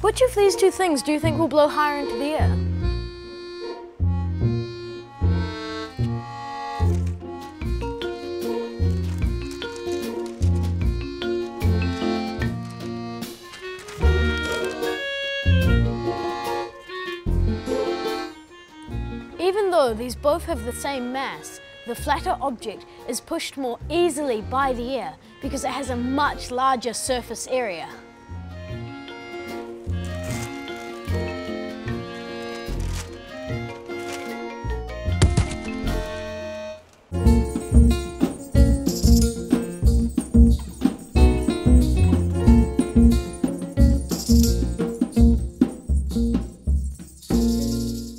Which of these two things do you think will blow higher into the air? Even though these both have the same mass, the flatter object is pushed more easily by the air because it has a much larger surface area.